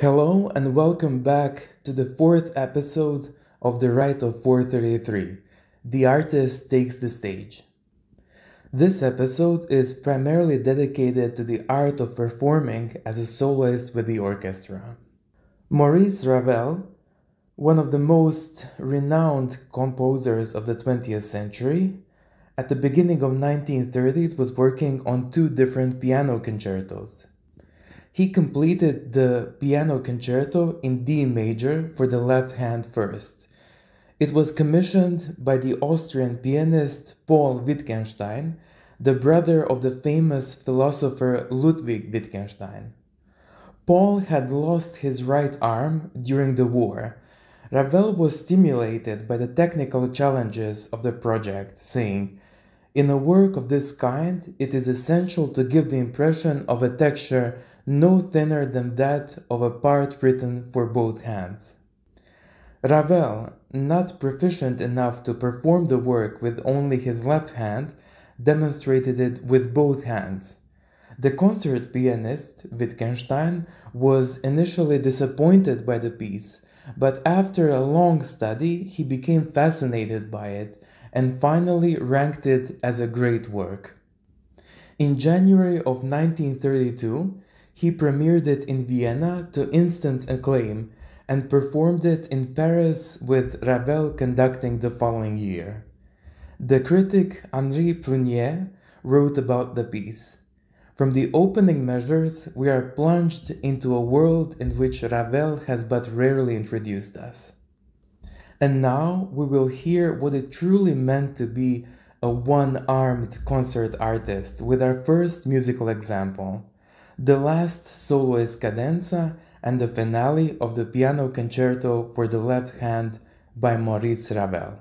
Hello and welcome back to the fourth episode of The Rite of 433 The Artist Takes the Stage. This episode is primarily dedicated to the art of performing as a soloist with the orchestra. Maurice Ravel, one of the most renowned composers of the 20th century, at the beginning of 1930s was working on two different piano concertos he completed the piano concerto in D major for the left hand first. It was commissioned by the Austrian pianist Paul Wittgenstein, the brother of the famous philosopher Ludwig Wittgenstein. Paul had lost his right arm during the war. Ravel was stimulated by the technical challenges of the project, saying, In a work of this kind, it is essential to give the impression of a texture no thinner than that of a part written for both hands. Ravel, not proficient enough to perform the work with only his left hand, demonstrated it with both hands. The concert pianist, Wittgenstein, was initially disappointed by the piece, but after a long study, he became fascinated by it and finally ranked it as a great work. In January of 1932, he premiered it in Vienna to instant acclaim and performed it in Paris with Ravel conducting the following year. The critic Henri Prunier wrote about the piece. From the opening measures, we are plunged into a world in which Ravel has but rarely introduced us. And now we will hear what it truly meant to be a one armed concert artist with our first musical example the last soloist cadenza and the finale of the piano concerto for the left hand by Maurice Ravel.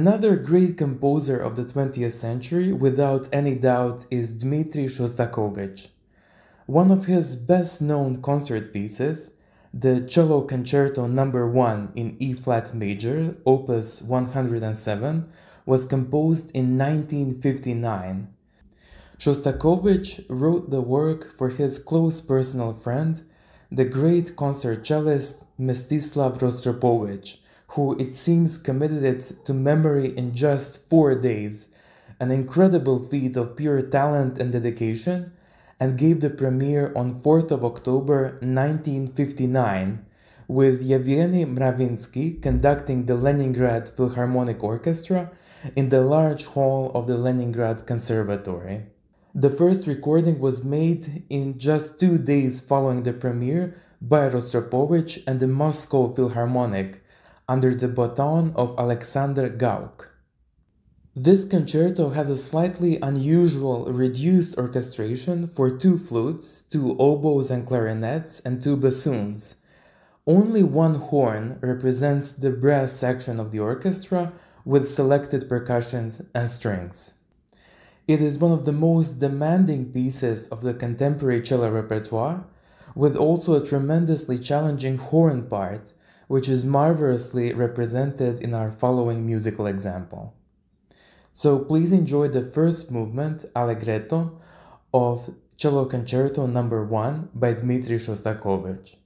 Another great composer of the 20th century, without any doubt, is Dmitri Shostakovich. One of his best known concert pieces, the Cello Concerto No. 1 in E flat major, opus 107, was composed in 1959. Shostakovich wrote the work for his close personal friend, the great concert cellist Mstislav Rostropovich, who it seems committed it to memory in just four days, an incredible feat of pure talent and dedication, and gave the premiere on 4th of October 1959 with Yevgeny Mravinsky conducting the Leningrad Philharmonic Orchestra in the large hall of the Leningrad Conservatory. The first recording was made in just two days following the premiere by Rostropovich and the Moscow Philharmonic under the baton of Alexander Gauck. This concerto has a slightly unusual reduced orchestration for two flutes, two oboes and clarinets, and two bassoons. Only one horn represents the brass section of the orchestra with selected percussions and strings. It is one of the most demanding pieces of the contemporary cello repertoire, with also a tremendously challenging horn part which is marvelously represented in our following musical example. So please enjoy the first movement, Allegretto, of Cello Concerto No. 1 by Dmitri Shostakovich.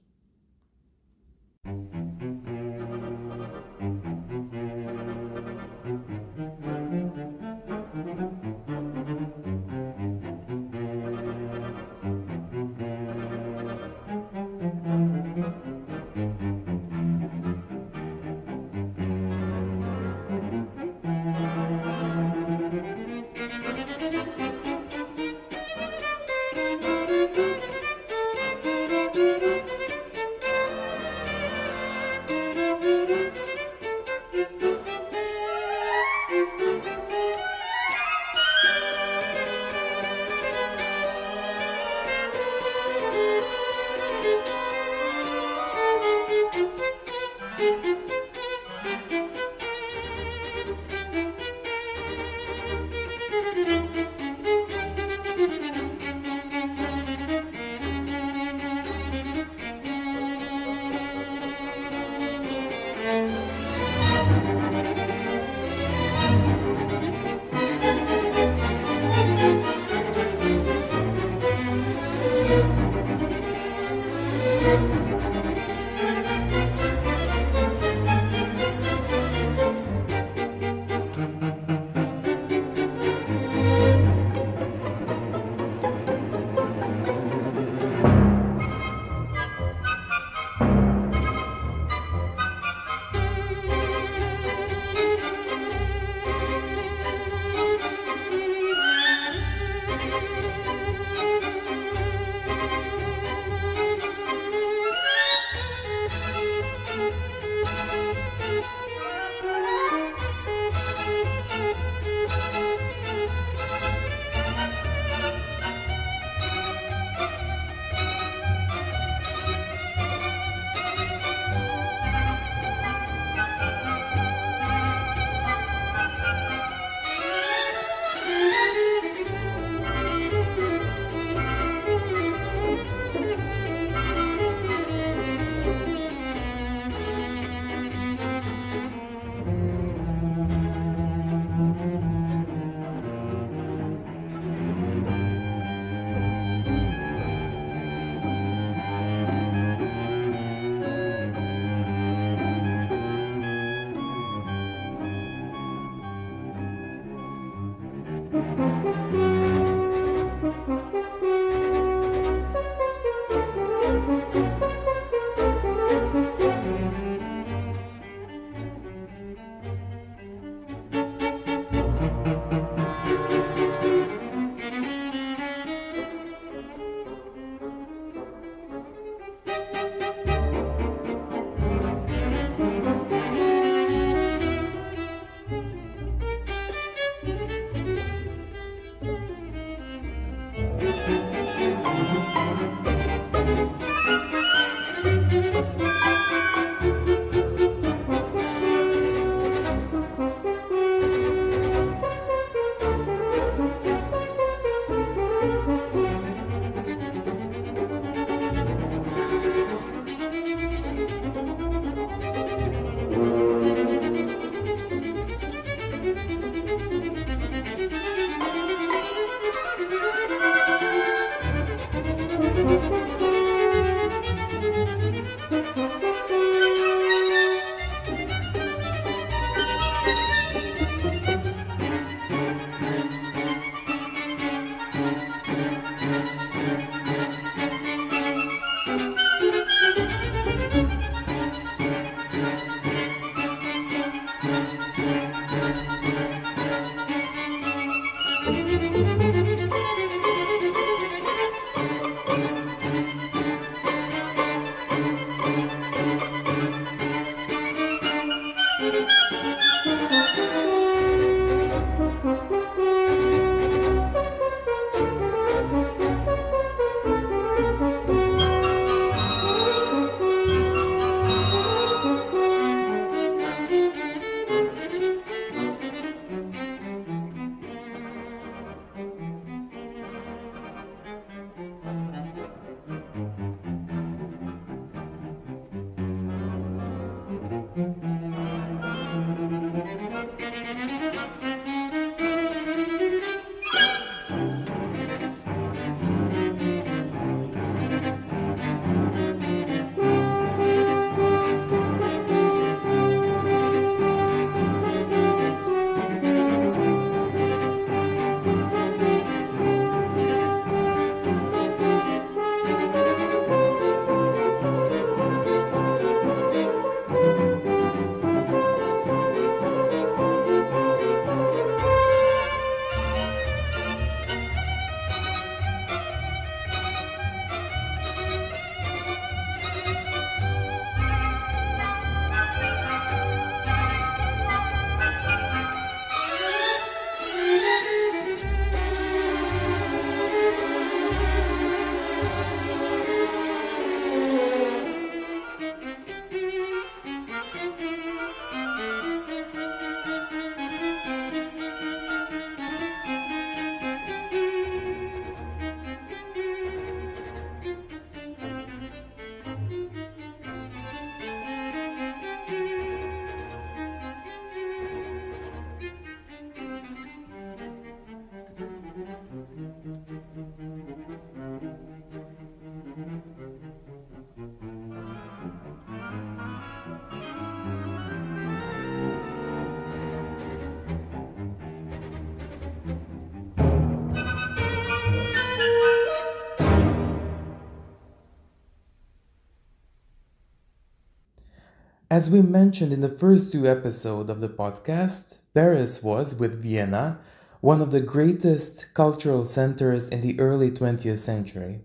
As we mentioned in the first two episodes of the podcast, Paris was, with Vienna, one of the greatest cultural centers in the early 20th century.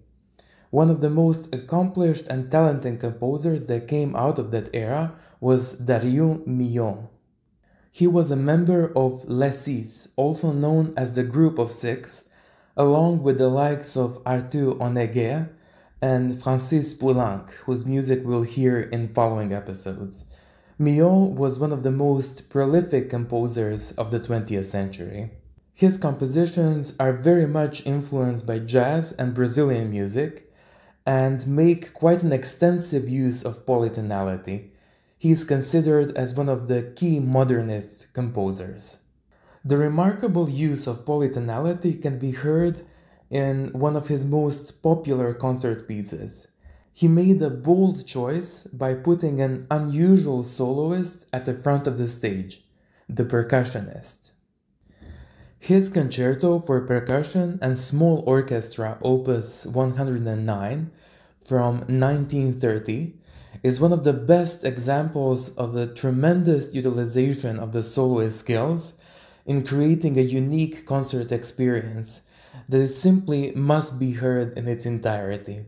One of the most accomplished and talented composers that came out of that era was Darius Milhaud. He was a member of Les Six, also known as the Group of Six, along with the likes of Arthur Honegger and Francis Poulenc, whose music we'll hear in following episodes. Milhaud was one of the most prolific composers of the 20th century. His compositions are very much influenced by jazz and Brazilian music and make quite an extensive use of polytonality. He is considered as one of the key modernist composers. The remarkable use of polytonality can be heard in one of his most popular concert pieces. He made a bold choice by putting an unusual soloist at the front of the stage, the percussionist. His concerto for percussion and small orchestra, opus 109 from 1930, is one of the best examples of the tremendous utilization of the soloist skills in creating a unique concert experience that it simply must be heard in its entirety.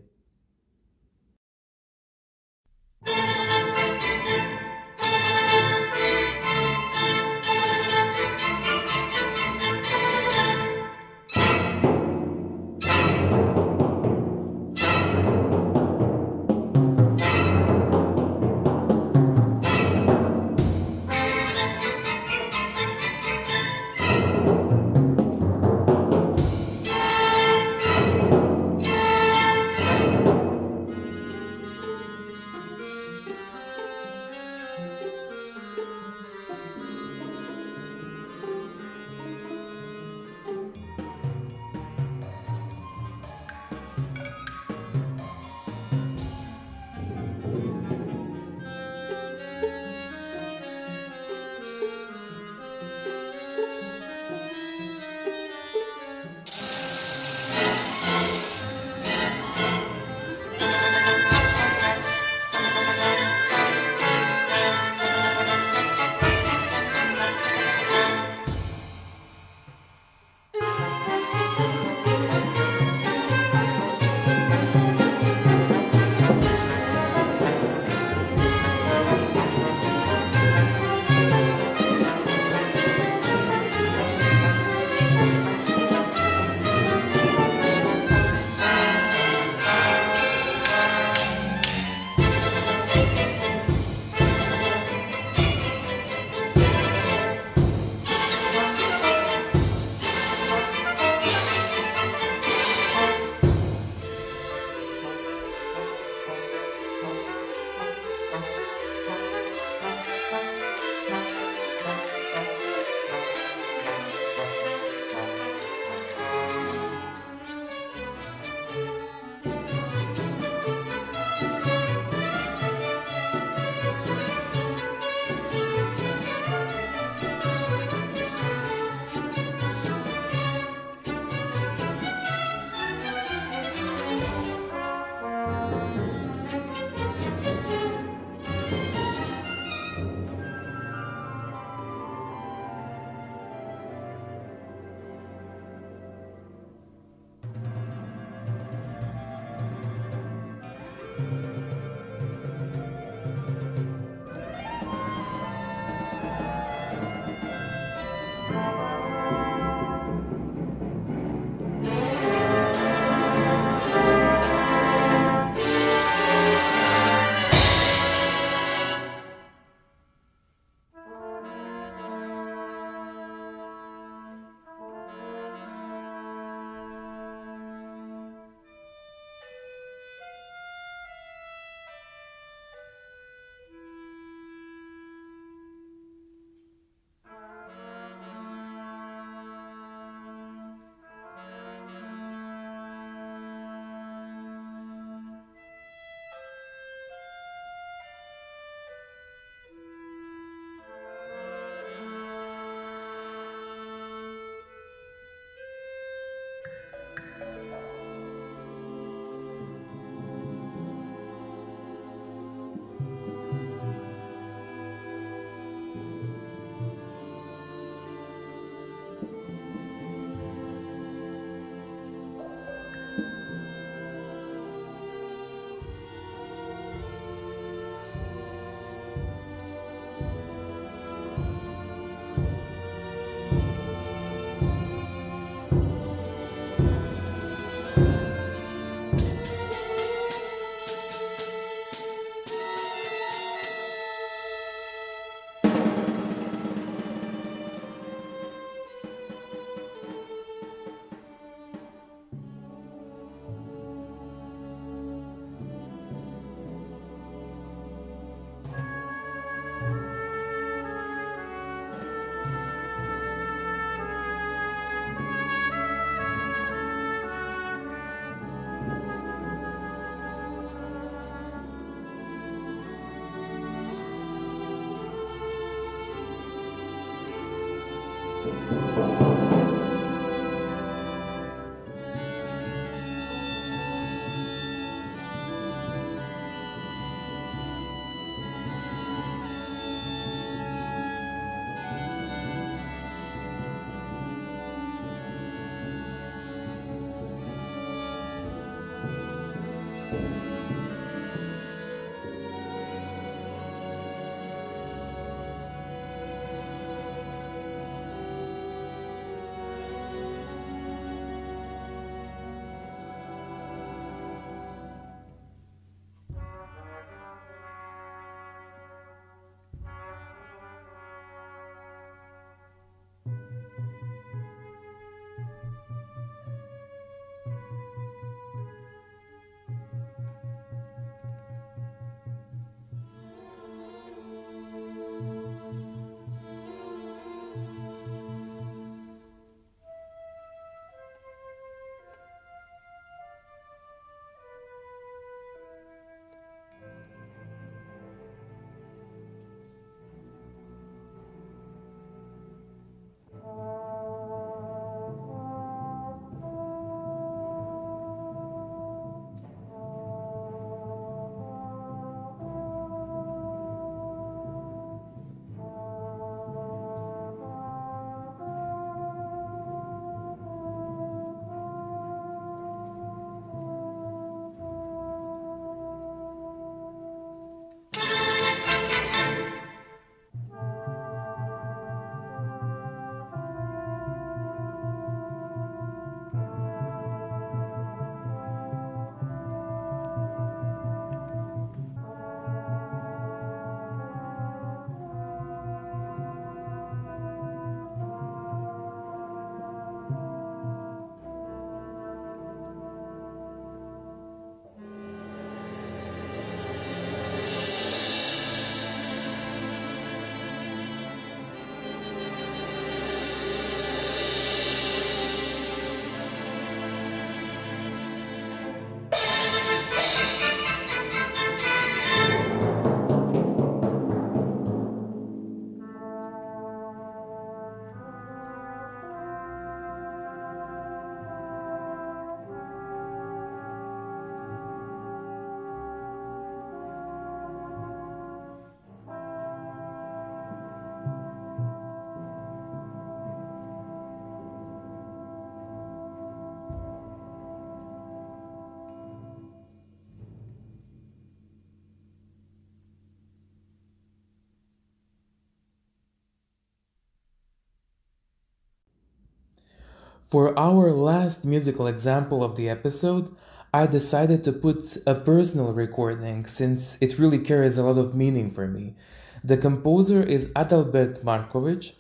For our last musical example of the episode, I decided to put a personal recording since it really carries a lot of meaning for me. The composer is Adalbert Markovic,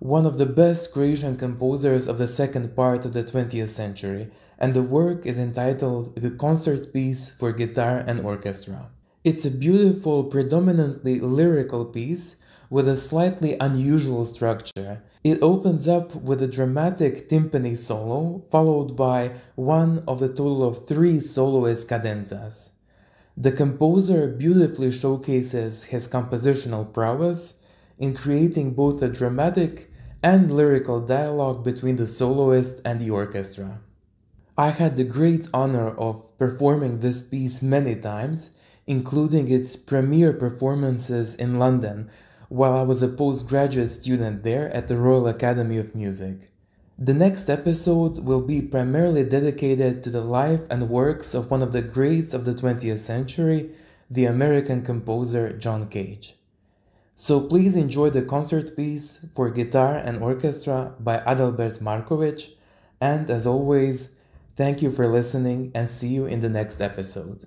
one of the best Croatian composers of the second part of the 20th century, and the work is entitled The Concert Piece for Guitar and Orchestra. It's a beautiful, predominantly lyrical piece with a slightly unusual structure. It opens up with a dramatic timpani solo, followed by one of the total of three soloist cadenzas. The composer beautifully showcases his compositional prowess in creating both a dramatic and lyrical dialogue between the soloist and the orchestra. I had the great honor of performing this piece many times, including its premiere performances in London while I was a postgraduate student there at the Royal Academy of Music. The next episode will be primarily dedicated to the life and works of one of the greats of the 20th century, the American composer John Cage. So please enjoy the concert piece for guitar and orchestra by Adalbert Markovic, and as always, thank you for listening and see you in the next episode.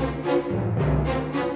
Música